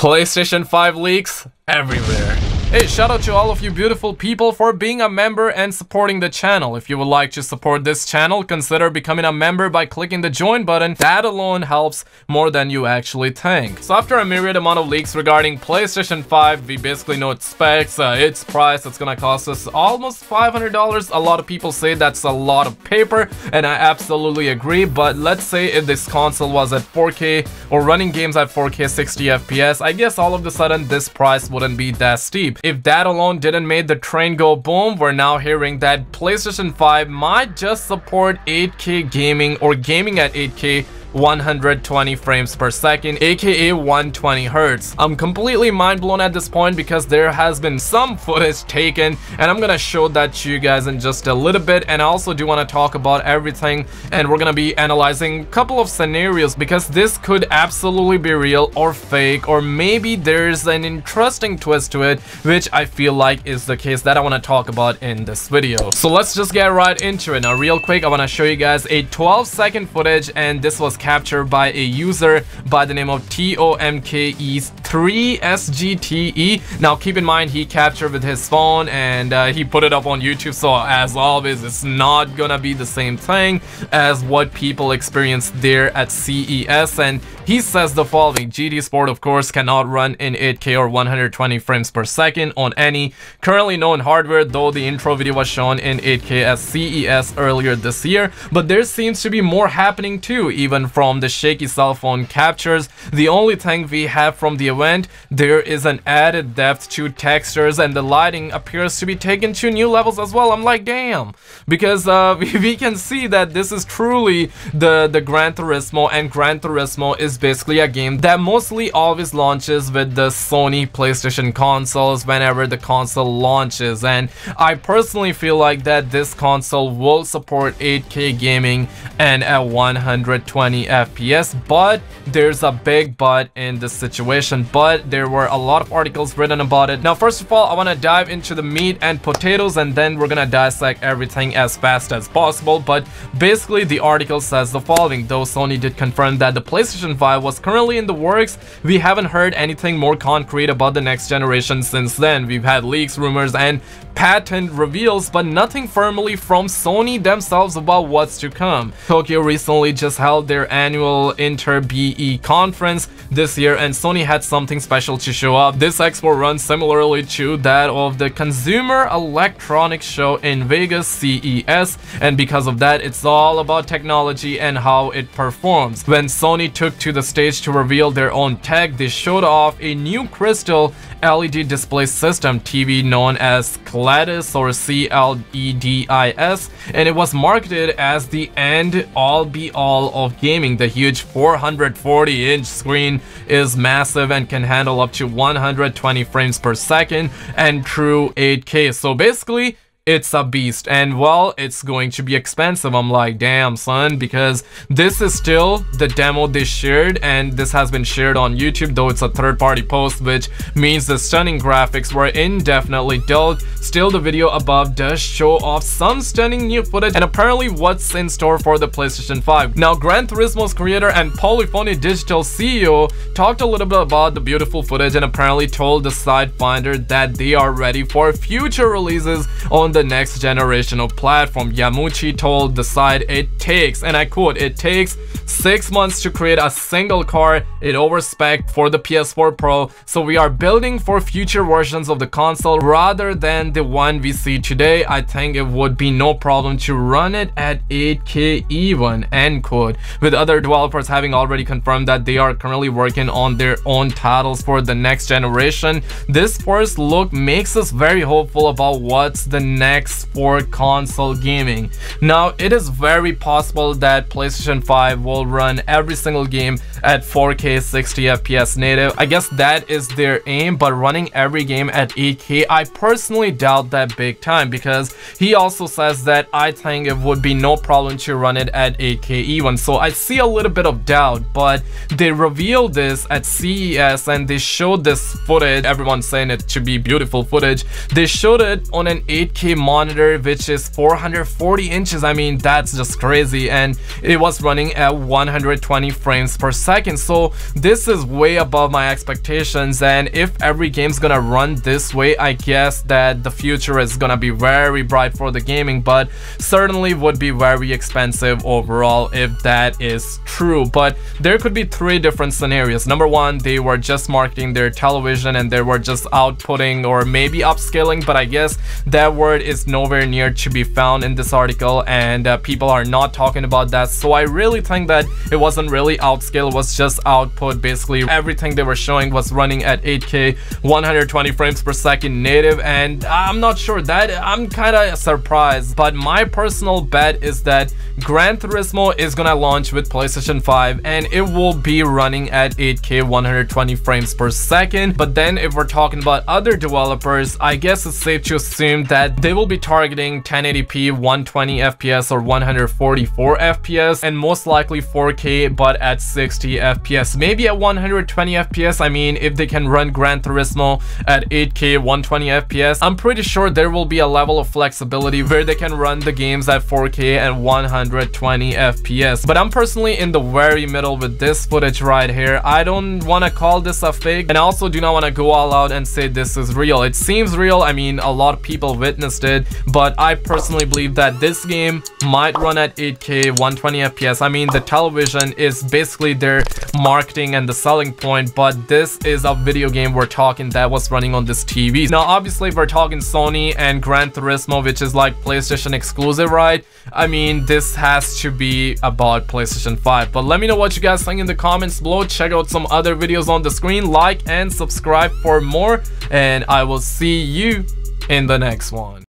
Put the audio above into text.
PlayStation 5 leaks everywhere. Hey, shout out to all of you beautiful people for being a member and supporting the channel. If you would like to support this channel, consider becoming a member by clicking the join button. That alone helps more than you actually think. So after a myriad amount of leaks regarding PlayStation 5, we basically know its specs, uh, its price, it's gonna cost us almost $500. A lot of people say that's a lot of paper, and I absolutely agree, but let's say if this console was at 4K or running games at 4K 60 FPS, I guess all of a sudden this price wouldn't be that steep. If that alone didn't make the train go boom, we're now hearing that PlayStation 5 might just support 8K gaming or gaming at 8K 120 frames per second, aka 120 hertz. I'm completely mind blown at this point because there has been some footage taken and I'm gonna show that to you guys in just a little bit and I also do want to talk about everything and we're gonna be analyzing a couple of scenarios because this could absolutely be real or fake or maybe there's an interesting twist to it which I feel like is the case that I want to talk about in this video. So let's just get right into it. Now real quick I want to show you guys a 12 second footage and this was captured by a user by the name of TOMKE3SGTE. Now keep in mind he captured with his phone and uh, he put it up on YouTube so as always it's not gonna be the same thing as what people experienced there at CES and he says the following GT Sport of course cannot run in 8K or 120 frames per second on any currently known hardware though the intro video was shown in 8K at CES earlier this year but there seems to be more happening too even from the shaky cell phone captures. The only thing we have from the event, there is an added depth to textures and the lighting appears to be taken to new levels as well. I'm like, damn. Because uh, we can see that this is truly the, the Gran Turismo and Gran Turismo is basically a game that mostly always launches with the Sony PlayStation consoles whenever the console launches. And I personally feel like that this console will support 8K gaming and at 120 FPS, but there's a big but in this situation, but there were a lot of articles written about it. Now, first of all, I want to dive into the meat and potatoes, and then we're gonna dissect everything as fast as possible, but basically the article says the following, though Sony did confirm that the PlayStation 5 was currently in the works, we haven't heard anything more concrete about the next generation since then. We've had leaks, rumors, and patent reveals, but nothing firmly from Sony themselves about what's to come. Tokyo recently just held their annual Inter BEE conference this year and Sony had something special to show up. This expo runs similarly to that of the Consumer Electronics Show in Vegas CES and because of that it's all about technology and how it performs. When Sony took to the stage to reveal their own tech, they showed off a new crystal LED display system TV known as CLEDIS or C-L-E-D-I-S and it was marketed as the end all be all of gaming. The huge 440 inch screen is massive and can handle up to 120 frames per second and true 8K. So basically it's a beast. And well it's going to be expensive i'm like damn son because this is still the demo they shared and this has been shared on youtube though it's a third-party post which means the stunning graphics were indefinitely dulled. Still the video above does show off some stunning new footage and apparently what's in store for the playstation 5 now gran turismo's creator and polyphony digital ceo talked a little bit about the beautiful footage and apparently told the Sidefinder that they are ready for future releases on the the next generational platform. Yamauchi told the site it takes, and I quote, it takes six months to create a single car it overspec for the PS4 Pro, so we are building for future versions of the console rather than the one we see today. I think it would be no problem to run it at 8K even, end quote. With other developers having already confirmed that they are currently working on their own titles for the next generation, this first look makes us very hopeful about what's the next next for console gaming. Now, it is very possible that PlayStation 5 will run every single game at 4K 60 FPS native. I guess that is their aim, but running every game at 8K, I personally doubt that big time because he also says that I think it would be no problem to run it at 8K even. So I see a little bit of doubt, but they revealed this at CES and they showed this footage. Everyone's saying it to be beautiful footage. They showed it on an 8K monitor which is 440 inches I mean that's just crazy and it was running at 120 frames per second. So this is way above my expectations and if every game's gonna run this way, I guess that the future is gonna be very bright for the gaming, but certainly would be very expensive overall if that is true. But there could be three different scenarios. Number one, they were just marketing their television and they were just outputting or maybe upscaling, but I guess that word is nowhere near to be found in this article and uh, people are not talking about that. So I really think that it wasn't really outscale, it was just output. Basically, everything they were showing was running at 8K, 120 frames per second native, and I'm not sure that I'm kind of surprised. But my personal bet is that Gran Turismo is gonna launch with PlayStation 5 and it will be running at 8K 120 frames per second. But then if we're talking about other developers, I guess it's safe to assume that they will be targeting 1080p 120 FPS or 144 FPS and most likely 4K but at 60 FPS. Maybe at 120 FPS, I mean if they can run Gran Turismo at 8K 120 FPS, I'm pretty sure there will be a level of flexibility where they can run the games at 4K and 120 FPS. But I'm personally in the very middle with this footage right here. I don't want to call this a fake and I also do not want to go all out and say this is real. It seems real. I mean, a lot of people witnessed but I personally believe that this game might run at 8K 120 FPS. I mean, the television is basically their marketing and the selling point, but this is a video game we're talking that was running on this TV. Now, obviously, we're talking Sony and Gran Turismo, which is like PlayStation exclusive, right? I mean, this has to be about PlayStation 5. But let me know what you guys think in the comments below. Check out some other videos on the screen. Like and subscribe for more. And I will see you in the next one.